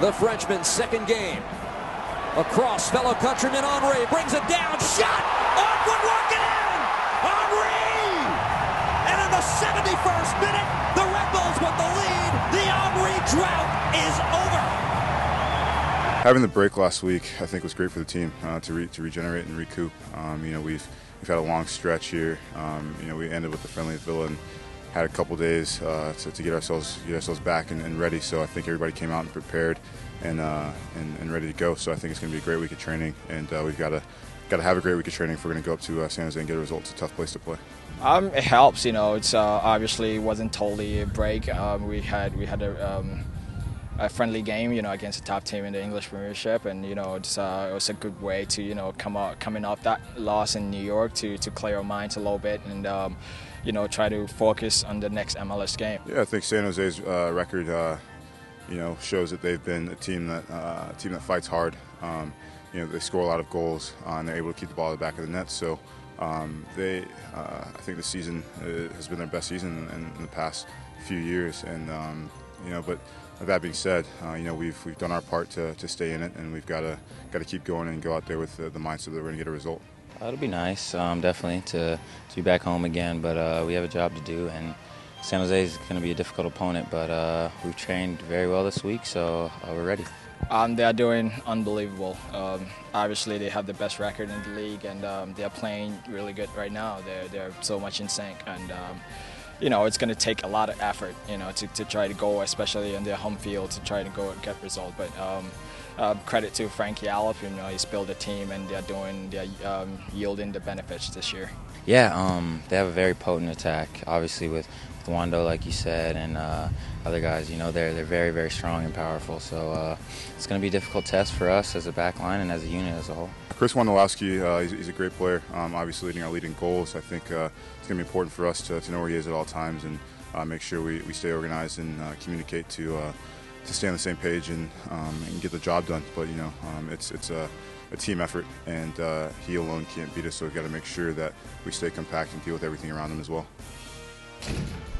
the Frenchman's second game. Across fellow countryman Henry brings it down. Shot! On woodwork in! Henry! And in the 71st minute, the Red Bulls with the lead. The Henry drought is over. Having the break last week, I think, was great for the team uh, to re- to regenerate and recoup. Um, you know, we've we've had a long stretch here. Um, you know, we ended with the friendly Villa and had a couple days uh, to, to, get ourselves get ourselves back and, and, ready. So I think everybody came out and prepared and, uh, and, and ready to go. So I think it's going to be a great week of training, and uh, we've got to got to have a great week of training if we're going to go up to uh, San Jose and get a result. It's a tough place to play. Um, it helps, you know. It's uh, obviously wasn't totally a break. Um, we had we had a, um, a, friendly game, you know, against a top team in the English Premiership, and you know, it's, uh, it was a good way to you know come out coming off that loss in New York to to clear our minds a little bit and um, you know, try to focus on the next MLS game. Yeah, I think San Jose's uh, record, uh, you know, shows that they've been a team that uh, a team that fights hard. Um, you know, they score a lot of goals uh, and they're able to keep the ball at the back of the net. So um, they, uh, I think the season uh, has been their best season in, in the past few years. And um, you know, but that being said, uh, you know we've we've done our part to, to stay in it, and we've got to got to keep going and go out there with the, the mindset that we're going to get a result. Uh, it'll be nice, um, definitely, to, to be back home again. But uh, we have a job to do, and San Jose is going to be a difficult opponent. But uh, we've trained very well this week, so uh, we're ready. Um, they are doing unbelievable. Um, obviously, they have the best record in the league, and um, they are playing really good right now. They're they're so much in sync, and um, you know it's going to take a lot of effort, you know, to, to try to go, especially in their home field, to try to go and get result. But um, uh, credit to Frankie Yallop, you know, he's built a team and they're doing, they're um, yielding the benefits this year. Yeah, um, they have a very potent attack, obviously with, Wondo, like you said, and uh, other guys. You know, they're they're very very strong and powerful. So uh, it's going to be a difficult test for us as a back line and as a unit as a whole. Chris Wondolowski, uh, he's, he's, a great player. Um, obviously, leading our leading goals. I think uh, it's going to be important for us to, to, know where he is at all times and uh, make sure we, we stay organized and uh, communicate to to stay on the same page and, um, and get the job done. But you know, um, it's it's a, a, team effort, and uh, he alone can't beat us. So we've got to make sure that we stay compact and deal with everything around him as well.